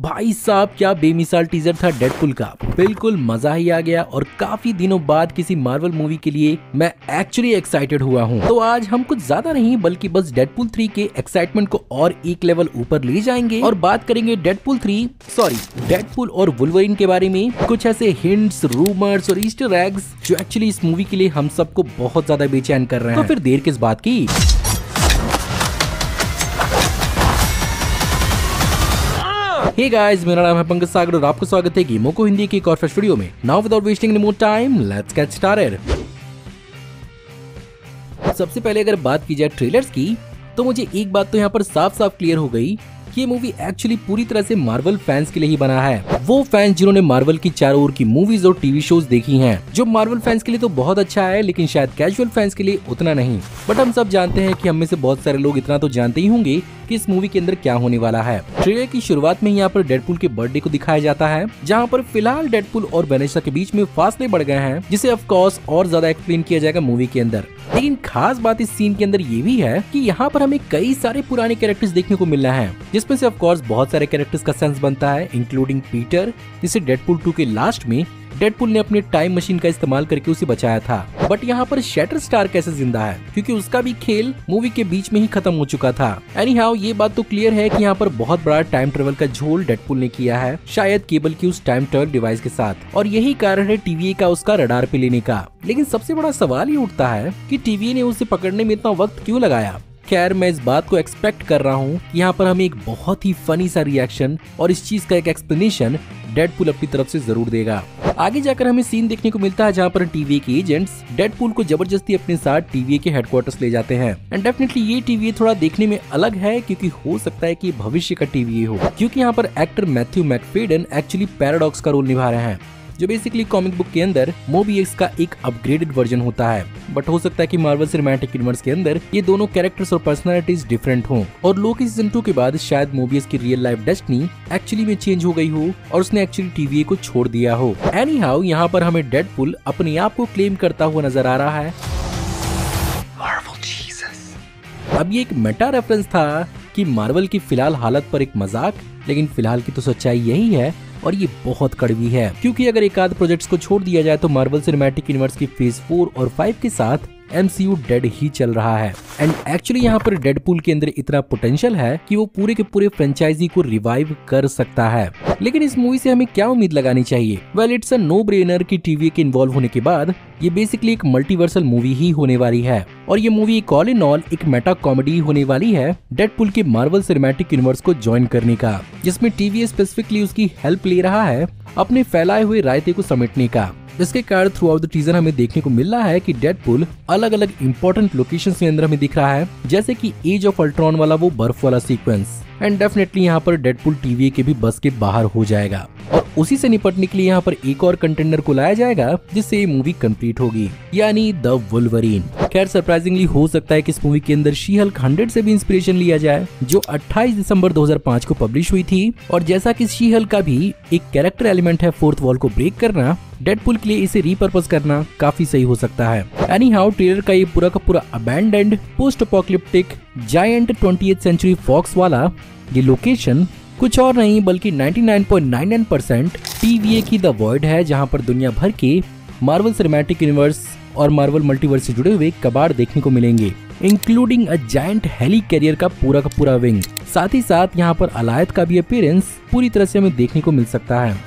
भाई साहब, क्या बेमिसाल टीजर था डेडपुल का। बिल्कुल मज़ा ही आ गया और काफ़ी दिनों बाद किसी मार्वल मूवी के लिए मैं एक्चुअली एक्साइटेड हुआ हूँ। तो आज हम कुछ ज़्यादा नहीं, बल्कि बस डेडपुल थ्री के एक्साइटमेंट को और एक लेवल ऊपर ले जाएँगे और बात करेंगे डेडपुल थ्री सॉरी डेडपुल और वुलवरिन के बारे में। कुछ ऐसे हिंट्स रूमर्स और ईस्टर एग्स जो एक्चुअली इस मूवी के लिए हम सबको बहुत ज़्यादा बेचैन कर रहे हैं। तो फिर देर किस बात की? हे गाइस मेरा नाम है पंकज सागर और आपका स्वागत है गेमो को हिंदी की एक और फ्रेश वीडियो में। Now without wasting more time let's get started सबसे पहले अगर बात की जाए ट्रेलर्स की तो मुझे एक बात तो यहाँ पर साफ़ साफ़ क्लियर हो गई। ये मूवी एक्चुअली पूरी तरह से मार्वल फैंस के लिए ही बना है। वो फैंस जिन्होंने मार्वल की चारों ओर की मूवीज़ और टीवी शोज़ देखी हैं, जो मार्वल फैंस के लिए तो बहुत अच्छा है, लेकिन शायद कैजुअल फैंस के लिए उतना नहीं। बट हम सब जानते हैं कि हम में से बहुत सारे लोग इतना तो जानते ही होंगे कि इस मूवी के अंदर क्या होने वाला है। ट्रेलर की शुरुआत में यहाँ पर डेडपुल के बर्थडे को दिखाया जाता है, जहाँ पर फ़िलहाल डेडपुल और वेनेसा के बीच में फासले बढ़ गए हैं, जिसे ऑफ़ कोर्स और ज़्यादा एक्सप्लेन किया जाएगा मूवी के अंदर। लेकिन खास बात इस सीन के अंदर ये भी है कि यहाँ पर हमें कई सारे पुराने कैरेक्टर्स देखने को मिलना है, जिसमें से ऑफ़ कोर्स बहुत सारे कैरेक्टर्स का सेंस बनता है इंक्लूडिंग पीटर जिसे डेडपुल टू के लास्ट में डेडपुल ने अपने टाइम मशीन का इस्तेमाल करके उसे बचाया था। बट यहाँ पर शेटर स्टार कैसे ज़िंदा है? क्योंकि उसका भी खेल मूवी के बीच में ही खत्म हो चुका था। एनी हाउ ये बात तो क्लियर है कि यहाँ पर बहुत बड़ा टाइम ट्रेवल का झोल डेडपुल ने किया है, शायद केबल की उस टाइम ट्रेवल डिवाइस के साथ। और यही कारण है टीवीए का उसका रडार पे लेने का। लेकिन सबसे बड़ा सवाल ये उठता है की टीवीए ने उसे पकड़ने में इतना वक्त क्यूँ लगाया? खैर, मैं इस बात को एक्सपेक्ट कर रहा हूँ यहाँ पर हमें एक बहुत ही फनी सा रिएक्शन और इस चीज़ का एक एक्सप्लेनेशन डेडपुल अपनी तरफ़ ऐसी ज़रूर देगा। आगे जाकर हमें सीन देखने को मिलता है जहाँ पर टीवी के एजेंट्स डेडपुल को ज़बरदस्ती अपने साथ टीवी के हेडक्वार्टर्स ले जाते हैं। एंड डेफिनेटली ये टीवी थोड़ा देखने में अलग है क्योंकि हो सकता है कि भविष्य का टीवी हो, क्योंकि यहाँ पर actor Matthew Macfadyen actually paradox का रोल निभा रहे हैं। जो बेसिकली कॉमिक बुक के अंदर मोबीएक्स का एक अपग्रेडेड वर्जन होता है। बट हो सकता है कि मार्वल सिनेमैटिक यूनिवर्स के अंदर ये दोनों कैरेक्टर्स और पर्सनालिटीज डिफरेंट हों। और लोकी सीज़न टू के बाद शायद मोबियस की रियल लाइफ डेस्टनी एक्चुअली में चेंज हो गई हो और उसने एक्चुअली टीवीए को छोड़ दिया हो। एनी हाउ यहाँ पर हमें डेडपुल अपने आप को क्लेम करता हुआ नज़र आ रहा है। अब ये एक मेटा रेफरेंस था कि मार्वल की फ़िलहाल हालत पर एक मज़ाक लेकिन फ़िलहाल की तो सच्चाई यही है और ये बहुत कड़वी है। क्योंकि अगर एक आध प्रोजेक्ट्स को छोड़ दिया जाए तो मार्बल सिनेमैटिक यूनिवर्स की फ़ेज़ फोर और फाइव के साथ एमसीयू डेड ही चल रहा है। एंड एक्चुअली यहाँ पर डेडपुल के अंदर इतना पोटेंशियल है कि वो पूरे के पूरे फ्रेंचाइजी को रिवाइव कर सकता है। लेकिन इस मूवी से हमें क्या उम्मीद लगानी चाहिए? Well it's a no brainer की टीवी के इन्वॉल्व होने के बाद ये बेसिकली एक मल्टीवर्सल मूवी ही होने वाली है। और ये मूवी एक ऑल इन ऑल एक मेटा कॉमेडी होने वाली है डेडपुल के मार्वल सिनेमैटिक यूनिवर्स को ज्वाइन करने का, जिसमें टीवी स्पेसिफिकली उसकी हेल्प ले रहा है अपने फैलाए हुए रायते को समेटने का। इसके कारण थ्रू आउट द टीजर हमें देखने को मिल रहा है कि डेडपुल अलग अलग इंपॉर्टेंट लोकेशन के अंदर हमें दिख रहा है, जैसे की एज ऑफ़ अल्ट्रॉन वाला वो बर्फ़ वाला सीक्वेंस एंड डेफिनेटली यहाँ पर डेडपुल टीवी के भी बस के बाहर हो जाएगा। और उसी से निपटने के लिए यहाँ पर एक और कंटेंडर को लाया जाएगा, जिससे ये मूवी कंप्लीट होगी, यानी द वुलवरीन खैर सरप्राइजिंगली हो सकता है कि इस मूवी के अंदर शी हल्क हंड्रेड से भी इंस्पिरेशन लिया जाए, जो 28 दिसंबर 2005 को पब्लिश हुई थी। और जैसा कि शी हल्क का भी एक कैरेक्टर एलिमेंट है फोर्थ वॉल को ब्रेक करना डेडपुल के लिए इसे रिपर्पज करना काफ़ी सही हो सकता है। एनी हाउ ट्रेलर का ये पूरा का पूरा abandoned post apocalyptic giant twenty century fox वाला, ये लोकेशन कुछ और नहीं, बल्कि 99.99 परसेंट टीवीए की द वर्ल्ड है, जहाँ पर दुनिया भर के मार्वल सिनेमैटिक यूनिवर्स और मार्वल मल्टीवर्स से जुड़े हुए कबाड़ देखने को मिलेंगे including a giant helicarrier का पूरा का पूरा विंग साथ ही साथ यहाँ पर अलायत का भी अपीयरेंस पूरी तरह से हमें देखने को मिल सकता है।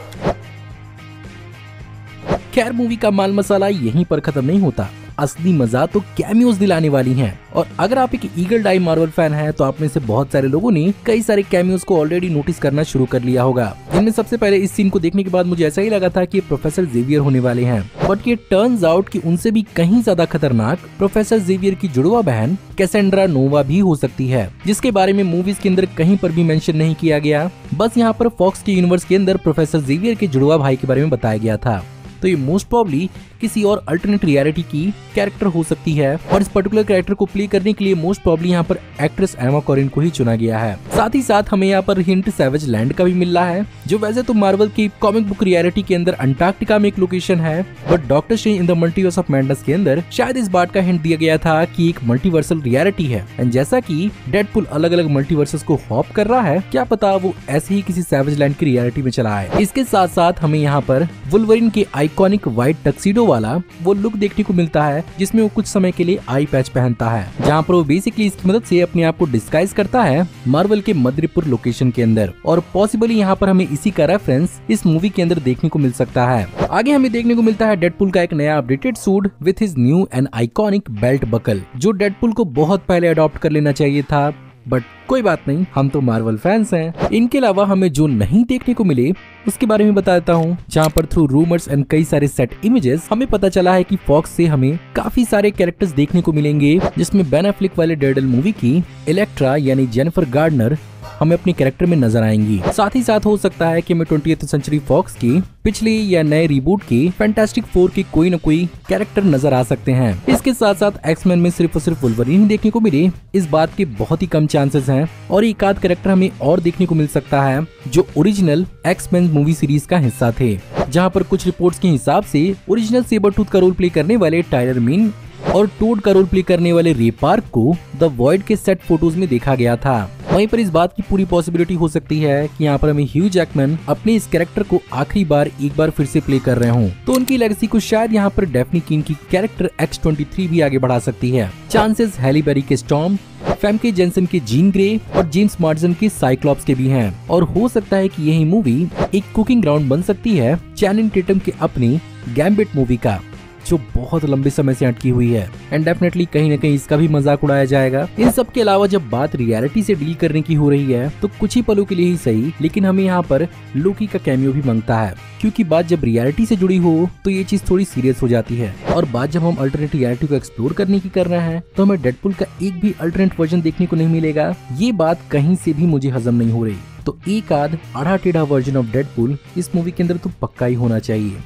खैर मूवी का माल मसाला यहीं पर खत्म नहीं होता। असली मज़ा तो कैमियोज दिलाने वाली हैं। और अगर आप एक ईगल डाई मार्वल फ़ैन हैं तो आप में से बहुत सारे लोगों ने कई सारे कैमियोज को ऑलरेडी नोटिस करना शुरू कर लिया होगा। इनमें सबसे पहले इस सीन को देखने के बाद मुझे ऐसा ही लगा था कि प्रोफेसर जेवियर होने वाले हैं। बट ये टर्न्स आउट कि उनसे भी कहीं ज़्यादा खतरनाक प्रोफेसर जेवियर की जुड़वा बहन कैसेंड्रा नोवा भी हो सकती है, जिसके बारे में मूवीज़ के अंदर कहीं पर भी मेंशन नहीं किया गया। बस यहाँ पर फॉक्स के यूनिवर्स के अंदर प्रोफेसर जेवियर के जुड़वा भाई के बारे में बताया गया था। तो ये मोस्ट प्रॉब्ली किसी और अल्टरनेट रियलिटी की कैरेक्टर हो सकती है। और इस पर्टिकुलर कैरेक्टर को प्ले करने के लिए मोस्ट प्रॉब्ली यहाँ पर एक्ट्रेस एमा कॉरिन को ही चुना गया है। साथ ही साथ हमें यहाँ पर हिंट सेवेज लैंड का भी मिल रहा है, जो वैसे तो मार्वल की कॉमिक बुक रियलिटी के अंदर अंटार्कटिका में एक लोकेशन है but Doctor Strange in the multiverse of madness के अंदर शायद इस बात का हिंट दिया गया था कि एक मल्टीवर्सल रियलिटी है। एंड जैसा कि डेडपुल अलग अलग मल्टीवर्सेस को हॉप कर रहा है, क्या पता वो ऐसे ही किसी सैवेज लैंड की रियलिटी में चला है इसके साथ साथ हमें यहाँ पर वुलवरिन के आइकॉनिक व्हाइट टक्सीडो वाला वो लुक देखने को मिलता है, जिसमें वो कुछ समय के लिए आई पैच पहनता है। जहाँ पर वो बेसिकली इसकी मदद से अपने आप को डिस्गाइज करता है मार्वल के मद्रीपुर लोकेशन के अंदर। और पॉसिबली यहाँ पर हमें इसी का रेफरेंस इस मूवी के अंदर देखने को मिल सकता है। आगे हमें देखने को मिलता है डेडपुल का एक नया updated suit with his new and iconic belt buckle जो डेडपुल को बहुत पहले अडॉप्ट कर लेना चाहिए था। बट कोई बात नहीं, हम तो मार्वल फैंस हैं। इनके अलावा हमें जो नहीं देखने को मिले, उसके बारे में बता देता हूँ। जहाँ पर थ्रू रूमर्स एंड कई सारे सेट इमेजेस हमें पता चला है कि फॉक्स से हमें काफ़ी सारे कैरेक्टर्स देखने को मिलेंगे, जिसमें बेनाफ्लिक वाले डेडल मूवी की इलेक्ट्रा यानी जेनिफर गार्डनर हमें अपने कैरेक्टर में नज़र आएँगी। साथ ही साथ हो सकता है कि हमें ट्वेंटी सेंचुरी फॉक्स की पिछली या नए रिबूट की फैंटेस्टिक फोर की कोई न कोई कैरेक्टर नज़र आ सकते हैं। इसके साथ साथ एक्समैन में सिर्फ़ और सिर्फ़ वुल्वरीन देखने को मिले। इस बात के बहुत ही कम चांसेस हैं और एक आध कैरेक्टर हमें और देखने को मिल सकता है, जो ओरिजिनल एक्समैन मूवी सीरीज़ का हिस्सा थे। जहाँ पर कुछ रिपोर्ट्स के हिसाब से ओरिजिनल सेबर टूथ का रोल प्ले करने वाले टाइलर मीन और टोड का रोल प्ले करने वाले रे पार्क को द वॉइड के सेट फ़ोटोज़ में देखा गया था। वहीं पर इस बात की पूरी पॉसिबिलिटी हो सकती है कि यहाँ पर हमें ह्यू जैकमैन अपने इस कैरेक्टर को आखिरी बार एक बार फिर से प्ले कर रहे हूँ। तो उनकी लेगेसी को शायद यहाँ पर डेफनी किंग की कैरेक्टर एक्स भी आगे बढ़ा सकती है। चांसेस हैली बेरी के स्टॉम फैम के जेंसन के जीन ग्रे और जेम्स मार्जन के साइक्लॉप्स के भी हैं। और हो सकता है कि यही मूवी एक कुकिंग ग्राउंड बन सकती है चैनिंग टेटम के अपनी गैम्बिट मूवी का। जो बहुत लंबे समय से अटकी हुई है। एंड डेफिनेटली कहीं ना कहीं इसका भी मज़ाक उड़ाया जाएगा। इन सब के अलावा जब बात रियलिटी से डील करने की हो रही है तो कुछ ही पलों के लिए ही सही, लेकिन हमें यहाँ पर लोकी का कैमियो भी माँगता है। क्योंकि बात जब रियलिटी से जुड़ी हो तो ये चीज़ थोड़ी सीरियस हो जाती है। और बात जब हम अल्टरनेट रियलिटी को एक्सप्लोर करने की कर रहे हैं तो हमें डेडपुल का एक भी अल्टरनेट वर्जन देखने को नहीं मिलेगा। ये बात कहीं से भी मुझे हजम नहीं हो रही। तो एक आध आधा टेढ़ा वर्जन ऑफ़ डेडपुल इस मूवी के अंदर तो पक्का ही होना चाहिए।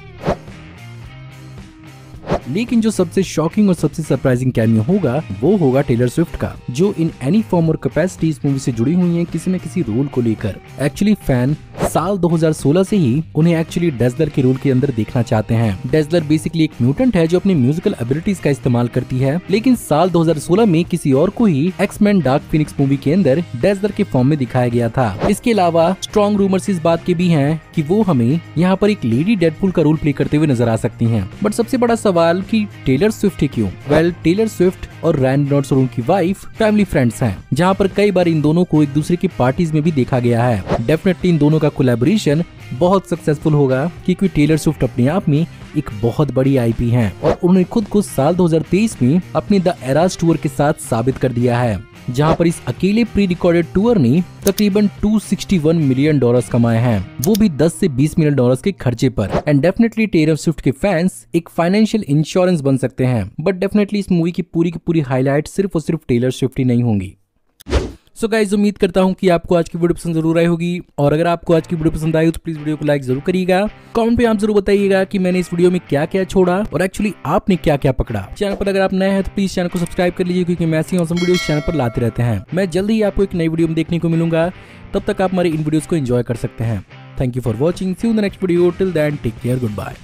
लेकिन जो सबसे शॉकिंग और सबसे सरप्राइजिंग कैमियो होगा, वो होगा टेलर स्विफ्ट का, जो इन एनी फॉर्म और कैपेसिटी इस मूवी से जुड़ी हुई है किसी न किसी रोल को लेकर। एक्चुअली फ़ैन साल 2016 से ही उन्हें एक्चुअली डेजलर के रोल के अंदर देखना चाहते हैं। डेजलर बेसिकली एक म्यूटेंट है जो अपनी म्यूजिकल एबिलिटीज का इस्तेमाल करती है। लेकिन साल 2016 में किसी और को ही X Men Dark Phoenix movie के अंदर डेजलर के फॉर्म में दिखाया गया था। इसके अलावा स्ट्रॉन्ग रूमर्स इस बात के भी हैं कि वो हमें यहाँ पर एक लेडी डेडपुल का रोल प्ले करते हुए नज़र आ सकती हैं। बट सबसे बड़ा सवाल कि टेलर स्विफ्ट ही क्यों? वेल टेलर स्विफ्ट और रैन नॉट्स और उनकी वाइफ फैमिली फ्रेंड्स हैं, जहाँ पर कई बार इन दोनों को एक दूसरे की पार्टीज़ में भी देखा गया है। डेफिनेटली इन दोनों का कोलेबोरेशन बहुत सक्सेसफुल होगा, क्योंकि टेलर स्विफ्ट अपने आप में एक बहुत बड़ी आईपी हैं और उन्होंने खुद को साल 2023 में अपने द एराज टूर के साथ साबित कर दिया है, जहाँ पर इस अकेले प्री रिकॉर्डेड टूर ने तकरीबन 261 मिलियन डॉलर्स कमाए हैं। वो भी 10 से 20 मिलियन डॉलर्स के खर्चे पर। एंड डेफिनेटली टेलर स्विफ्ट के फैंस एक फाइनेंशियल इंश्योरेंस बन सकते हैं बट डेफिनेटली इस मूवी की पूरी की पूरी हाईलाइट सिर्फ़ और सिर्फ़ टेलर स्विफ्ट ही नहीं होंगी। सो so गाइज़ उम्मीद करता हूँ कि आपको आज की वीडियो पसंद ज़रूर आई होगी। और अगर आपको आज की वीडियो पसंद आई तो प्लीज़ वीडियो को लाइक ज़रूर करिएगा। कमेंट पे आप ज़रूर बताइएगा कि मैंने इस वीडियो में क्या क्या छोड़ा और एक्चुअली आपने क्या क्या पकड़ा। चैनल पर अगर आप नए हैं तो प्लीज़ चैनल को सब्सक्राइब कर लीजिए, क्योंकि मैं ऐसी वीडियो चैनल पर लाते रहते हैं। मैं जल्द ही आपको एक नई वीडियो में देखने को मिलूँगा। तब तक आप हमारे इन वीडियोस को एंजॉय कर सकते हैं। Thank you for watching see next video till then take care goodbye